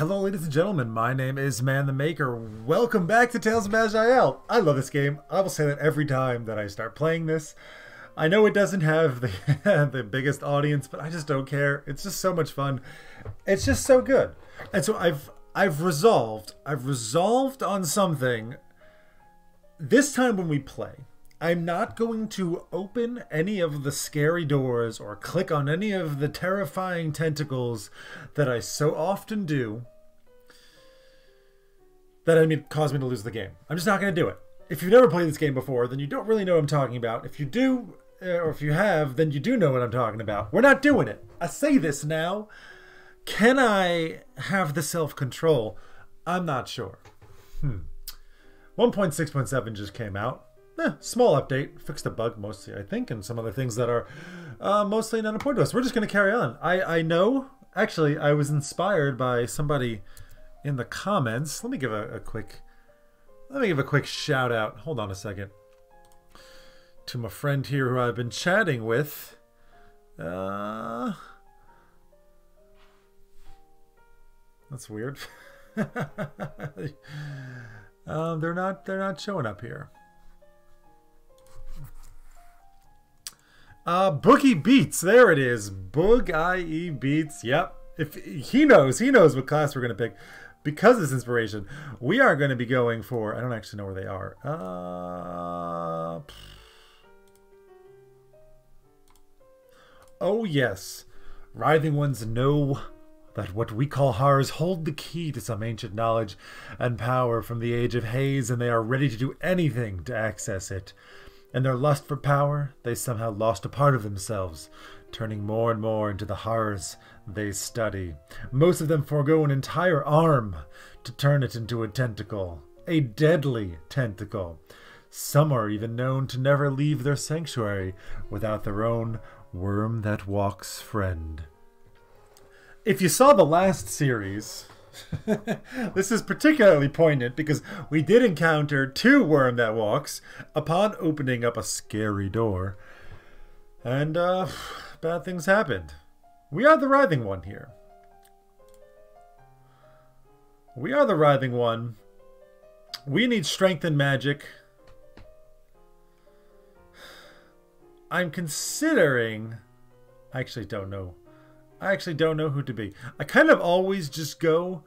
Hello, ladies and gentlemen. My name is Man the Maker. Welcome back to Tales of Maj'Eyal. I love this game. I will say that every time that I start playing this. I know it doesn't have the the biggest audience, but I just don't care. It's just so much fun. It's just so good. And so I've I've resolved. I've resolved on something. This time when we play, I'm not going to open any of the scary doors or click on any of the terrifying tentacles that I so often do that I mean cause me to lose the game. I'm just not going to do it. If you've never played this game before, then you don't really know what I'm talking about. If you do, uh, or if you have, then you do know what I'm talking about. We're not doing it. I say this now. Can I have the self control? I'm not sure. Hmm. 1.6.7 just came out eh, small update, fixed a bug mostly, I think, and some other things that are uh, mostly not important to us. We're just going to carry on. I, I know, actually, I was inspired by somebody in the comments. Let me give a, a quick, let me give a quick shout out. Hold on a second. To my friend here who I've been chatting with. Uh, that's weird. um, they're not they're not showing up here. Uh, Boogie Beats. There it is. Boog IE Beats. Yep. If he knows, he knows what class we're gonna pick. Because of this inspiration, we are going to be going for. I don't actually know where they are. Uh, oh yes, writhing ones know that what we call horrors hold the key to some ancient knowledge and power from the age of haze, and they are ready to do anything to access it. In their lust for power, they somehow lost a part of themselves, turning more and more into the horrors they study. Most of them forego an entire arm to turn it into a tentacle, a deadly tentacle. Some are even known to never leave their sanctuary without their own worm that walks friend. If you saw the last series, this is particularly poignant because we did encounter two worm that walks upon opening up a scary door. And, uh, bad things happened. We are the writhing one here. We are the writhing one. We need strength and magic. I'm considering... I actually don't know I actually don't know who to be. I kind of always just go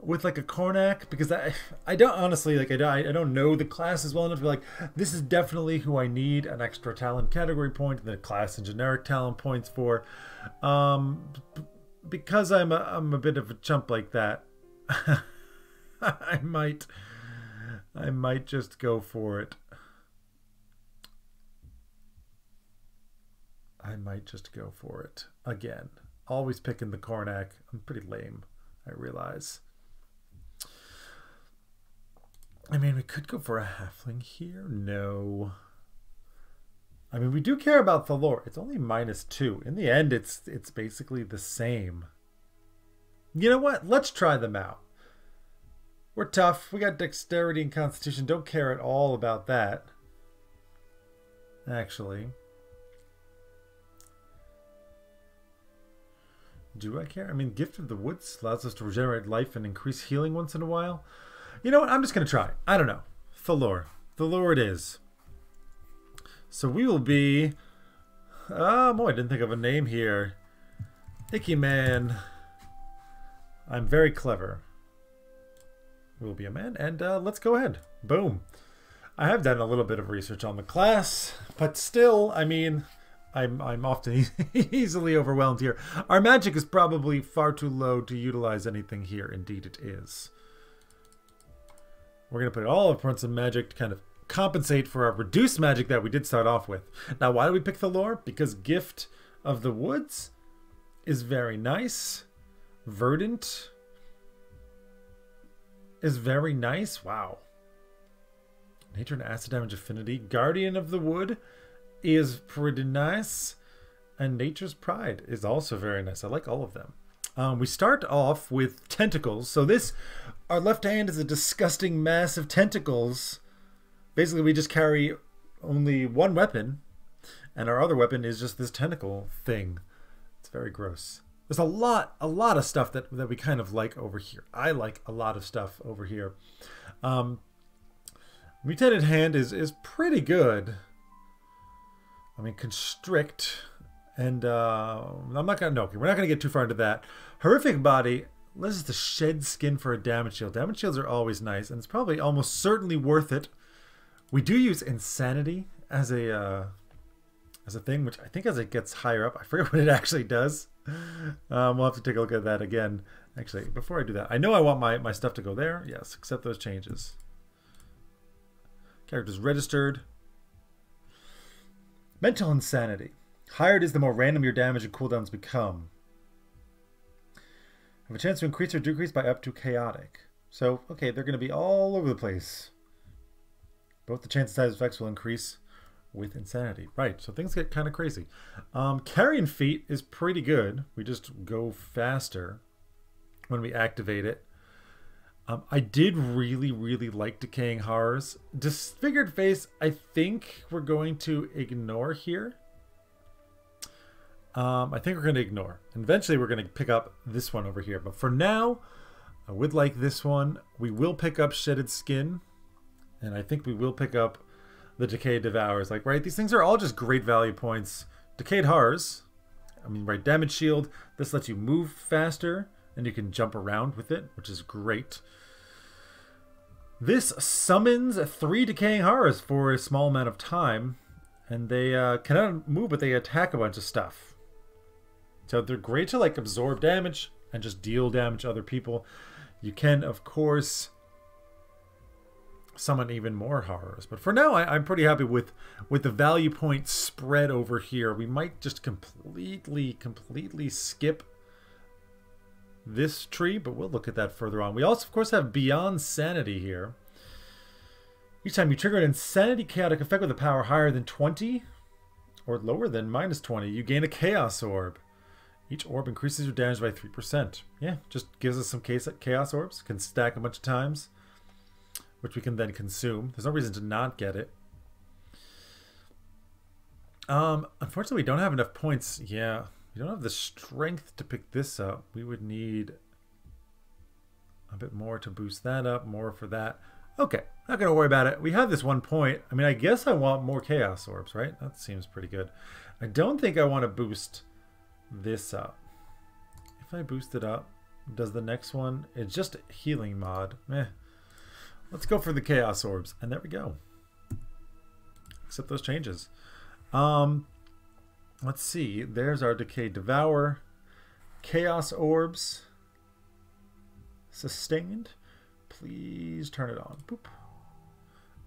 with like a Cornac because I I don't honestly like I don't, I don't know the classes well enough to be like this is definitely who I need an extra talent category point and the class and generic talent points for. Um because I'm a, I'm a bit of a chump like that I might I might just go for it. I might just go for it again always picking the Cornac. I'm pretty lame, I realize. I mean, we could go for a halfling here. No. I mean, we do care about the lore. It's only minus two. In the end, it's it's basically the same. You know what? Let's try them out. We're tough. We got dexterity and constitution. Don't care at all about that. Actually. Do I care? I mean, Gift of the Woods allows us to regenerate life and increase healing once in a while. You know what? I'm just going to try. I don't know. Thalore. Thalore it is. So we will be... Oh, boy, I didn't think of a name here. Icky Man. I'm very clever. We'll be a man, and uh, let's go ahead. Boom. I have done a little bit of research on the class, but still, I mean... I'm I'm often easily overwhelmed here. Our magic is probably far too low to utilize anything here. Indeed, it is. We're gonna put all of points of magic to kind of compensate for our reduced magic that we did start off with. Now, why do we pick the lore? Because Gift of the Woods is very nice. Verdant is very nice. Wow. Nature and acid damage affinity. Guardian of the Wood is pretty nice. And Nature's Pride is also very nice. I like all of them. Um, we start off with tentacles. So this, our left hand is a disgusting mass of tentacles. Basically, we just carry only one weapon, and our other weapon is just this tentacle thing. It's very gross. there's a lot, a lot of stuff that, that we kind of like over here. I like a lot of stuff over here. Um, mutated hand is, is pretty good. I mean, constrict, and uh, I'm not gonna no, we're not gonna get too far into that. Horrific body. Is the shed skin for a damage shield. Damage shields are always nice, and it's probably almost certainly worth it. We do use insanity as a uh, as a thing, which I think as it gets higher up, I forget what it actually does. Um, we'll have to take a look at that again. Actually, before I do that, I know I want my, my stuff to go there. Yes, accept those changes. Characters registered. Mental insanity. Higher it is, the more random your damage and cooldowns become. Have a chance to increase or decrease by up to chaotic. So, okay, they're going to be all over the place. Both the chance and size effects will increase with insanity. Right, so things get kind of crazy. Um, Carrion Feet is pretty good. We just go faster when we activate it. Um, I did really, really like Decaying Horrors. Disfigured Face, I think we're going to ignore here. Um, I think we're going to ignore. And eventually we're going to pick up this one over here. But for now, I would like this one. We will pick up Shedded Skin. And I think we will pick up the Decayed Devours. Like, right, these things are all just great value points. Decayed Horrors. I mean, right, Damage Shield. This lets you move faster and you can jump around with it, which is great. This summons three Decaying Horrors for a small amount of time, and they uh, cannot move, but they attack a bunch of stuff. So they're great to like absorb damage and just deal damage to other people. You can, of course, summon even more horrors. But for now, I, am pretty happy with with the value point spread over here. We might just completely, completely skip this tree, but we'll look at that further on. We also, of course, have Beyond Sanity here. Each time you trigger an Insanity Chaotic effect with a power higher than 20 or lower than minus 20, you gain a Chaos Orb. Each orb increases your damage by 3%. Yeah, just gives us some case Chaos Orbs. Can stack a bunch of times, which we can then consume. There's no reason to not get it. Um, unfortunately, we don't have enough points. Yeah, we don't have the strength to pick this up. We would need a bit more to boost that up, more for that. Okay, not going to worry about it. We have this one point. I mean, I guess I want more Chaos Orbs, right? That seems pretty good. I don't think I want to boost this up. If I boost it up, does the next one... It's just a healing mod. Meh. Let's go for the Chaos Orbs. And there we go. Accept those changes. Um, Let's see. There's our Decay Devour. Chaos Orbs. Sustained. Please turn it on. Boop.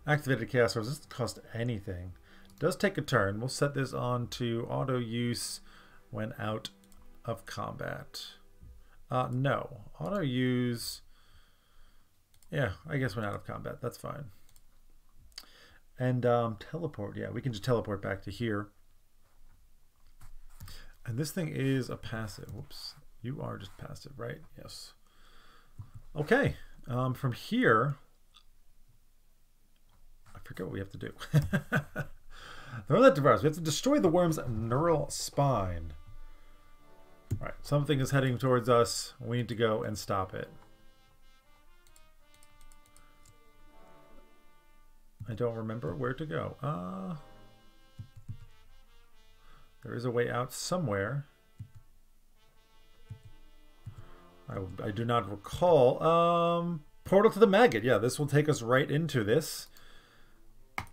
Activated Chaos Orbs. Doesn't cost anything. Does take a turn. We'll set this on to auto use when out of combat. Uh, no. Auto use... Yeah, I guess when out of combat. That's fine. And um, teleport. Yeah, we can just teleport back to here. And this thing is a passive. Whoops. You are just passive, right? Yes. Okay. Um, from here, I forget what we have to do. Throw that device. We have to destroy the worm's neural spine. All right. Something is heading towards us. We need to go and stop it. I don't remember where to go. Uh... There is a way out somewhere. I, I do not recall. Um, portal to the maggot. Yeah, this will take us right into this.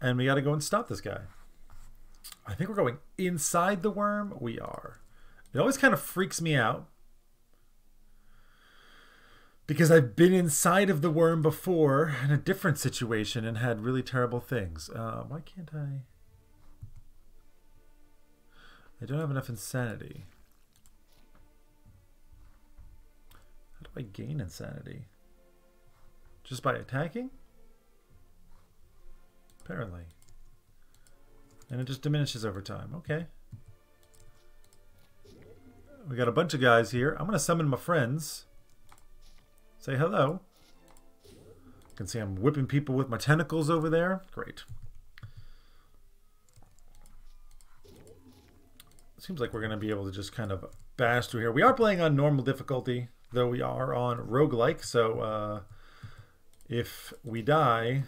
And we got to go and stop this guy. I think we're going inside the worm. We are. It always kind of freaks me out. Because I've been inside of the worm before in a different situation and had really terrible things. Uh, why can't I... I don't have enough insanity. How do I gain insanity? Just by attacking? Apparently. And it just diminishes over time. Okay. We got a bunch of guys here. I'm going to summon my friends. Say hello. You can see I'm whipping people with my tentacles over there. Great. Seems like we're going to be able to just kind of bash through here. We are playing on normal difficulty, though we are on roguelike, so uh, if we die,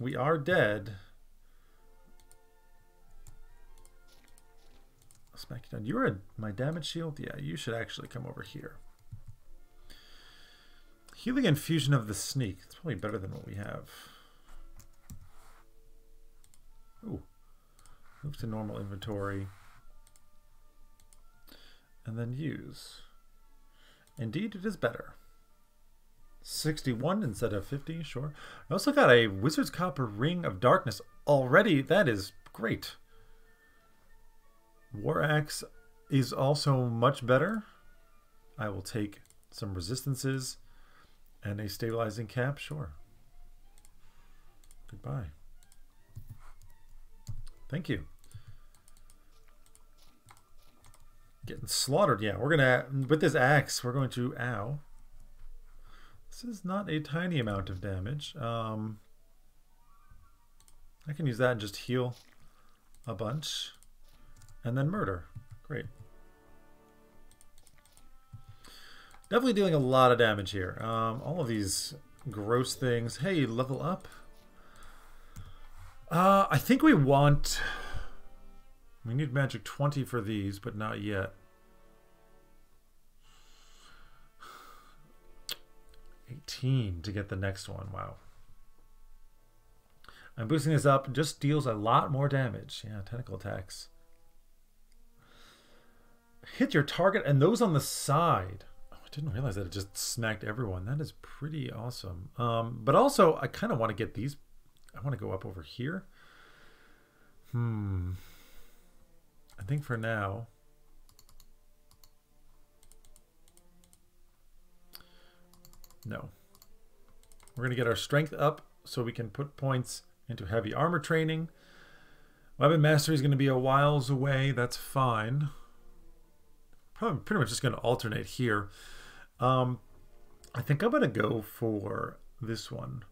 we are dead. Smack you down. You're my damage shield? Yeah, you should actually come over here. Healing infusion of the sneak. It's probably better than what we have. Ooh. Move to normal inventory. And then use. Indeed, it is better. 61 instead of 50, sure. I also got a Wizard's Copper Ring of Darkness already. That is great. War Axe is also much better. I will take some resistances and a stabilizing cap, sure. Goodbye. Thank you. Getting slaughtered. Yeah, we're gonna with this axe. We're going to ow. This is not a tiny amount of damage. Um, I can use that and just heal a bunch, and then murder. Great. Definitely dealing a lot of damage here. Um, all of these gross things. Hey, level up. Uh, I think we want... We need magic 20 for these, but not yet. 18 to get the next one. Wow. I'm boosting this up. Just deals a lot more damage. Yeah, tentacle attacks. Hit your target and those on the side. Oh, I didn't realize that it just smacked everyone. That is pretty awesome. Um, but also, I kind of want to get these I want to go up over here. Hmm. I think for now. No. We're going to get our strength up so we can put points into heavy armor training. Weapon mastery is going to be a whiles away. That's fine. Probably pretty much just going to alternate here. Um, I think I'm going to go for this one.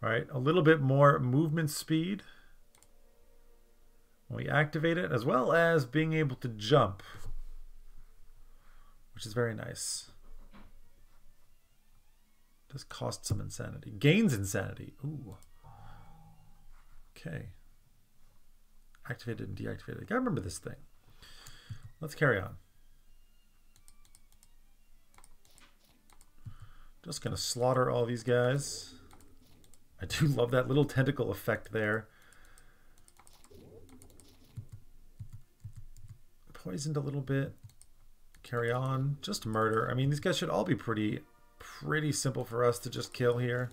Right, a little bit more movement speed we activate it, as well as being able to jump, which is very nice. Does cost some insanity. Gains insanity. Ooh. Okay. Activated and deactivated. I gotta remember this thing. Let's carry on. Just gonna slaughter all these guys. I do love that little tentacle effect there. Poisoned a little bit. Carry on. Just murder. I mean, these guys should all be pretty, pretty simple for us to just kill here.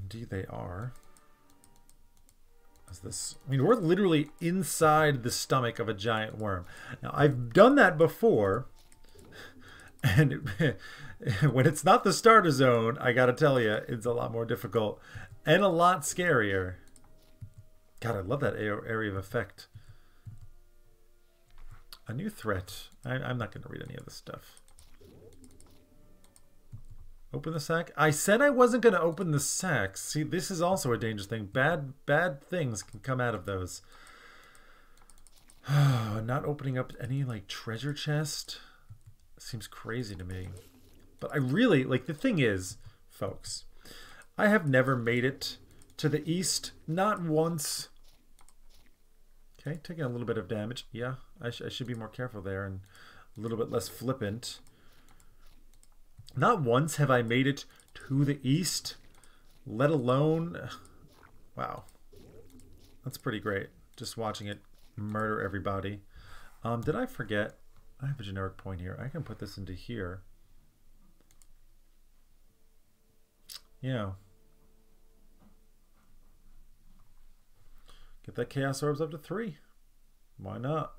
Indeed they are. Is this... I mean, we're literally inside the stomach of a giant worm. Now, I've done that before. And when it's not the starter zone, I gotta tell you, it's a lot more difficult and a lot scarier. God, I love that area of effect. A new threat. I, am not going to read any of this stuff. Open the sack. I said I wasn't going to open the sacks. See, this is also a dangerous thing. Bad, bad things can come out of those. not opening up any, like, treasure chest seems crazy to me. But I really, like, the thing is, folks, I have never made it to the east, not once. Okay, taking a little bit of damage. Yeah, I, sh I should be more careful there and a little bit less flippant. Not once have I made it to the east, let alone... Wow. That's pretty great. Just watching it murder everybody. Um, did I forget? I have a generic point here. I can put this into here. Yeah. Get that Chaos Orbs up to three. Why not?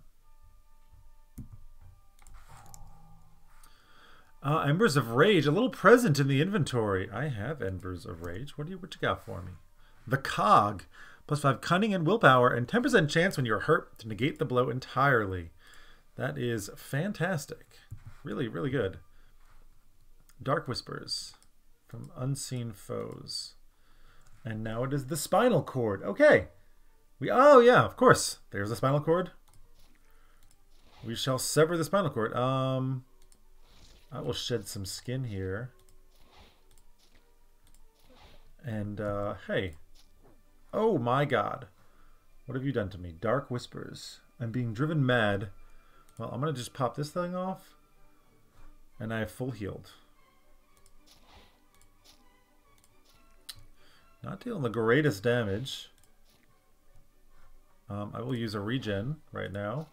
Uh, Embers of Rage, a little present in the inventory. I have Embers of Rage. What do you what you got for me? The Cog, plus five cunning and willpower, and 10% chance when you're hurt to negate the blow entirely. That is fantastic. Really, really good. Dark Whispers from unseen foes. And now it is the spinal cord. Okay. We oh yeah, of course. There's the spinal cord. We shall sever the spinal cord. Um, I will shed some skin here. And, uh, hey. Oh my god. What have you done to me? Dark whispers. I'm being driven mad. Well, I'm to just pop this thing off. And I have full healed. Not dealing the greatest damage. Um, I will use a regen right now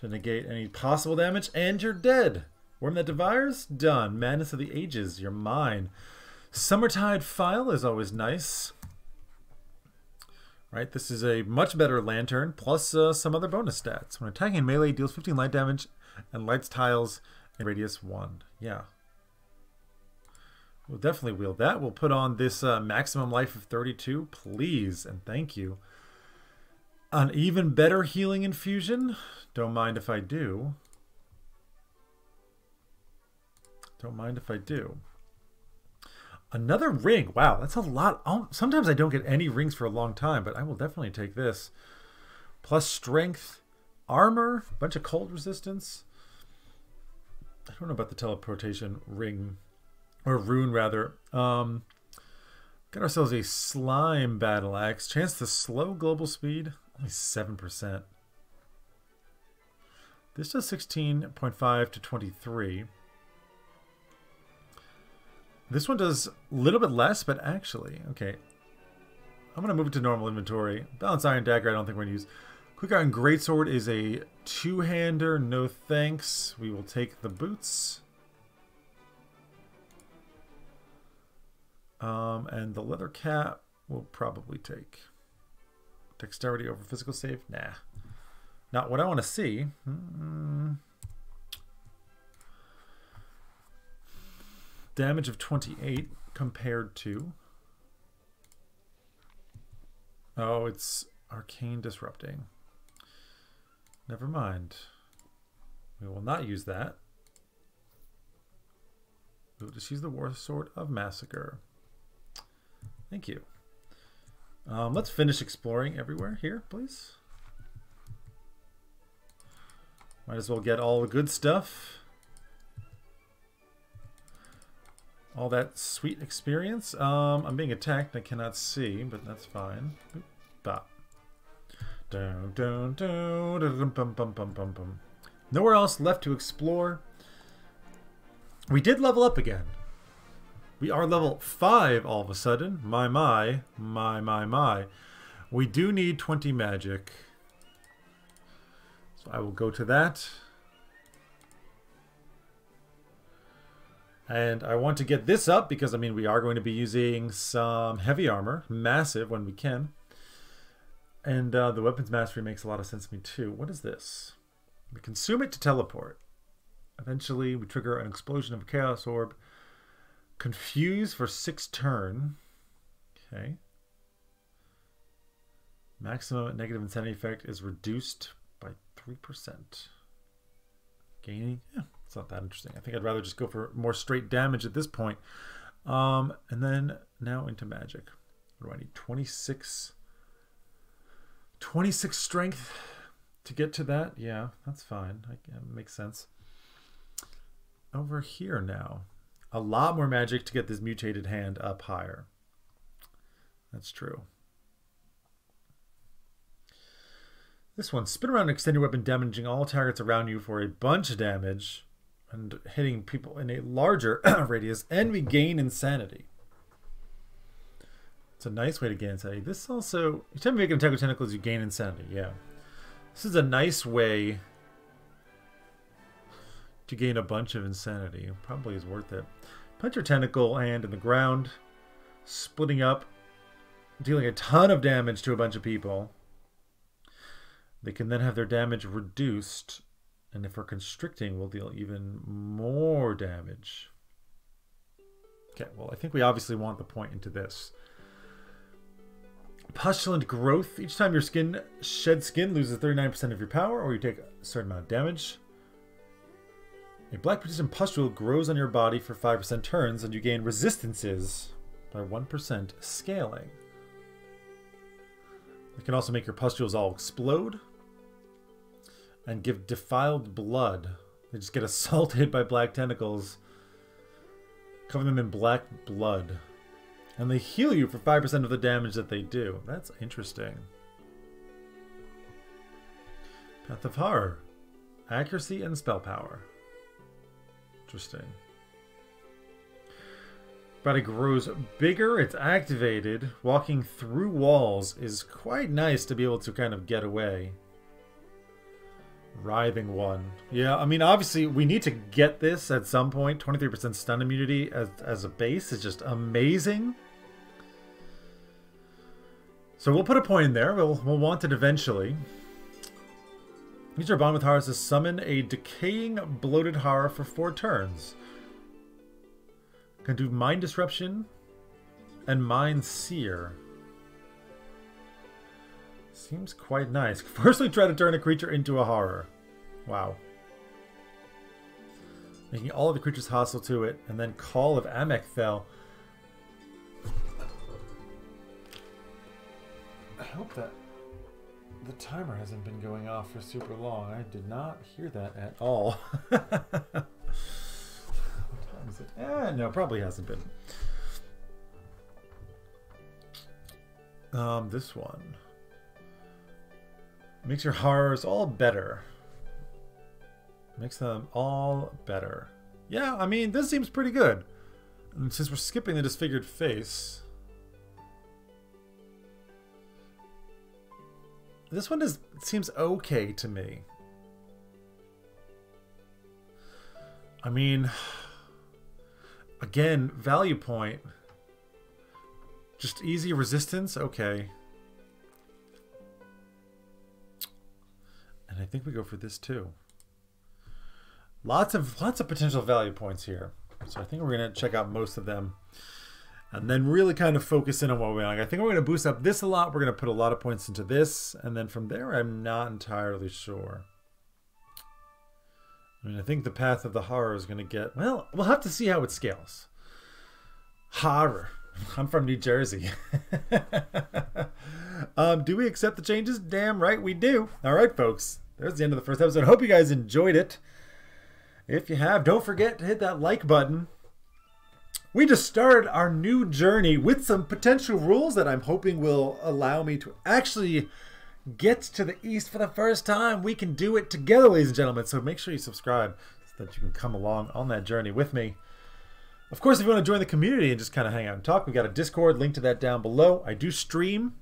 to negate any possible damage, and you're dead. Worm that devours? Done. Madness of the Ages, you're mine. Summertide Phial is always nice. Right, this is a much better lantern, plus uh, some other bonus stats. When attacking in melee, deals 15 light damage and lights tiles in radius 1. Yeah. We'll definitely wield that. We'll put on this uh, maximum life of 32, please, and thank you. An even better healing infusion. Don't mind if I do. Don't mind if I do. Another ring. Wow, that's a lot. Sometimes I don't get any rings for a long time, but I will definitely take this. Plus strength, armor, a bunch of cold resistance. I don't know about the teleportation ring, or rune rather. Um, got ourselves a slime battle axe. Chance to slow global speed, only 7%. This does 16.5 to 23. This one does a little bit less, but actually, okay. I'm going to move it to normal inventory. Balance Iron Dagger, I don't think we're going to use. Quick Iron Greatsword is a two-hander, no thanks. We will take the boots. Um, and the leather cap we'll probably take. Dexterity over physical save? Nah. Not what I want to see. Hmm. Damage of 28 compared to... Oh, it's Arcane Disrupting. Never mind. We will not use that. We will just use the War Sword of Massacre. Thank you. Um, let's finish exploring everywhere here, please. Might as well get all the good stuff. All that sweet experience. Um, I'm being attacked. I cannot see, but that's fine. Bop. Down, down, down, dun, bum, bum, bum, bum, bum. Nowhere else left to explore. We did level up again. We are level 5 all of a sudden. My, my, my, my, my. We do need 20 magic. So I will go to that. And I want to get this up because, I mean, we are going to be using some heavy armor, massive when we can. And uh, the weapons mastery makes a lot of sense to me too. What is this? We consume it to teleport. Eventually, we trigger an explosion of a chaos orb. Confuse for six turn. Okay. Maximum negative insanity effect is reduced by 3%. Gaining, yeah, it's not that interesting. I think I'd rather just go for more straight damage at this point. Um, and then now into magic. What do I need? 26, 26 strength to get to that. Yeah, that's fine. I, yeah, makes sense. Over here now. A lot more magic to get this mutated hand up higher. That's true. This one, spin around an extended weapon damaging all targets around you for a bunch of damage and hitting people in a larger radius, and we gain insanity. It's a nice way to gain insanity. This also, each time you make an attack with tentacles, you gain insanity. Yeah. This is a nice way to gain a bunch of insanity. Probably is worth it. Punch your tentacle hand in the ground, splitting up, dealing a ton of damage to a bunch of people. They can then have their damage reduced and if we're constricting, we'll deal even more damage. Okay, well, I think we obviously want the point into this. Pustulent growth. Each time your skin shed skin loses 39% of your power, or you take a certain amount of damage. A black persistent pustule grows on your body for 5% turns, and you gain resistances by 1% scaling. It can also make your pustules all explode. and give defiled blood. They just get assaulted by black tentacles. Cover them in black blood. And they heal you for 5% of the damage that they do. That's interesting. Path of Horror. Accuracy and spell power. Interesting. Body grows bigger, it's activated. Walking through walls is quite nice to be able to kind of get away. Writhing one. Yeah, I mean, obviously, we need to get this at some point. 23% stun immunity as, as a base is just amazing. So we'll put a point in there. We'll, we'll want it eventually. Use your bond with horrors to summon a decaying bloated horror for four turns. Can do mind disruption and mind seer. Seems quite nice. Firstly, try to turn a creature into a horror. Wow. Making all of the creatures hostile to it, and then Call of Amakthel. I hope that the timer hasn't been going off for super long. I did not hear that at all. what time is it? Eh, no, probably hasn't been. Um, this one makes your horrors all better. Makes them all better. Yeah, I mean, this seems pretty good. And since we're skipping the disfigured face, This one is seems okay to me. I mean, again, value point. Just easy resistance, okay. And I think we go for this too. Lots of lots of potential value points here. So I think we're gonna check out most of them and then really kind of focus in on what we like. I think we're going to boost up this a lot. We're going to put a lot of points into this, and then from there, I'm not entirely sure. I mean, I think the path of the horror is going to get well. We'll have to see how it scales. Horror. I'm from New Jersey. um, do we accept the changes? Damn right we do. All right, folks. There's the end of the first episode. Hope you guys enjoyed it. If you have, don't forget to hit that like button we just started our new journey with some potential rules that I'm hoping will allow me to actually get to the East for the first time. We can do it together, ladies and gentlemen. So make sure you subscribe so that you can come along on that journey with me. Of course, if you want to join the community and just kind of hang out and talk, we've got a Discord, link to that down below. I do stream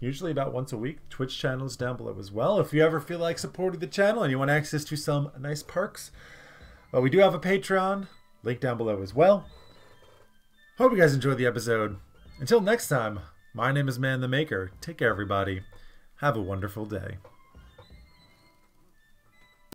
usually about once a week. Twitch channels down below as well. If you ever feel like supporting the channel and you want access to some nice perks, well, we do have a Patreon, link down below as well. Hope you guys enjoyed the episode. Until next time, my name is Man the Maker. Take care, everybody. Have a wonderful day.